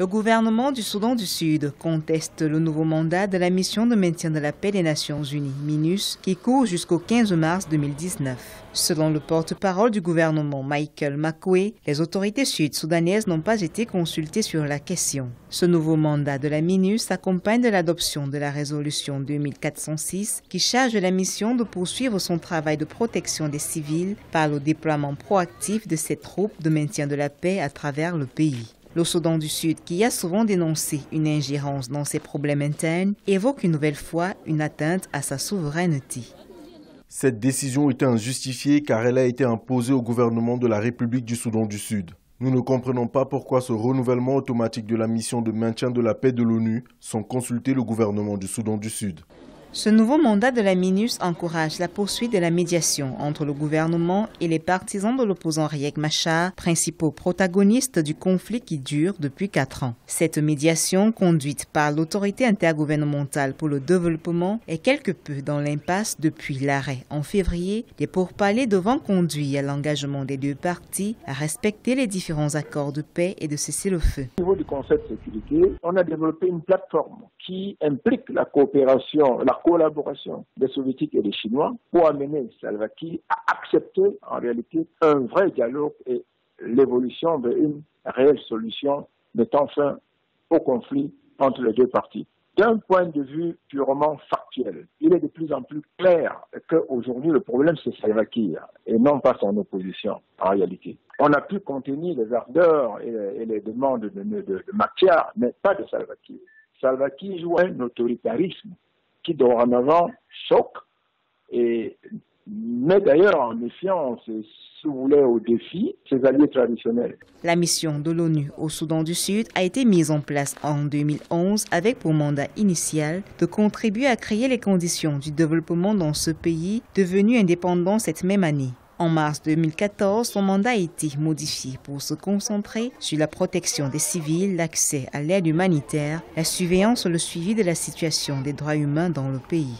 Le gouvernement du Soudan du Sud conteste le nouveau mandat de la mission de maintien de la paix des Nations Unies, MINUS, qui court jusqu'au 15 mars 2019. Selon le porte-parole du gouvernement Michael Makwe, les autorités sud-soudanaises n'ont pas été consultées sur la question. Ce nouveau mandat de la MINUS s'accompagne de l'adoption de la résolution 2406 qui charge la mission de poursuivre son travail de protection des civils par le déploiement proactif de ses troupes de maintien de la paix à travers le pays. Le Soudan du Sud, qui a souvent dénoncé une ingérence dans ses problèmes internes, évoque une nouvelle fois une atteinte à sa souveraineté. Cette décision était injustifiée car elle a été imposée au gouvernement de la République du Soudan du Sud. Nous ne comprenons pas pourquoi ce renouvellement automatique de la mission de maintien de la paix de l'ONU sans consulter le gouvernement du Soudan du Sud. Ce nouveau mandat de la MINUS encourage la poursuite de la médiation entre le gouvernement et les partisans de l'opposant Riek Machar, principaux protagonistes du conflit qui dure depuis quatre ans. Cette médiation, conduite par l'autorité intergouvernementale pour le développement, est quelque peu dans l'impasse depuis l'arrêt en février des pourparlers devant conduire à l'engagement des deux parties à respecter les différents accords de paix et de cesser le feu. Au niveau du concept sécurité, on a développé une plateforme qui implique la coopération, la collaboration des soviétiques et des chinois pour amener Salva Kiir à accepter en réalité un vrai dialogue et l'évolution d'une réelle solution mettant fin au conflit entre les deux parties. D'un point de vue purement factuel, il est de plus en plus clair qu'aujourd'hui le problème c'est Salva Kiir et non pas son opposition en réalité. On a pu contenir les ardeurs et les, demandes de, de, matière, mais pas de Salva Kiir. Salva Kiir joue un autoritarisme qui dorénavant choque et met d'ailleurs en méfiance, si vous voulez, au défi ses alliés traditionnels. La mission de l'ONU au Soudan du Sud a été mise en place en 2011 avec pour mandat initial de contribuer à créer les conditions du développement dans ce pays devenu indépendant cette même année. En mars 2014, son mandat a été modifié pour se concentrer sur la protection des civils, l'accès à l'aide humanitaire, la surveillance et le suivi de la situation des droits humains dans le pays.